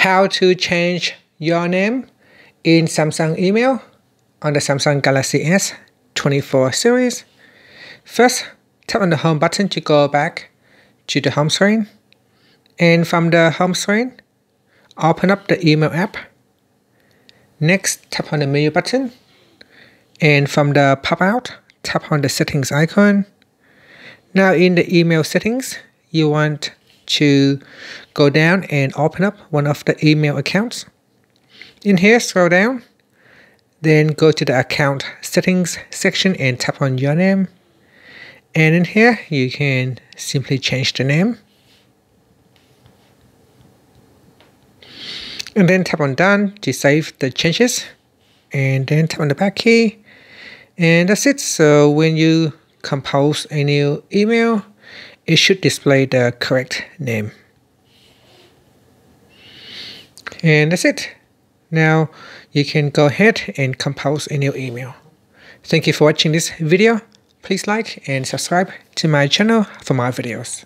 how to change your name in Samsung email on the Samsung Galaxy S24 series. First, tap on the home button to go back to the home screen. And from the home screen, open up the email app. Next, tap on the menu button. And from the pop out, tap on the settings icon. Now in the email settings, you want to go down and open up one of the email accounts. In here, scroll down, then go to the account settings section and tap on your name. And in here, you can simply change the name. And then tap on done to save the changes. And then tap on the back key. And that's it. So when you compose a new email, it should display the correct name. And that's it. Now you can go ahead and compose a new email. Thank you for watching this video. Please like and subscribe to my channel for more videos.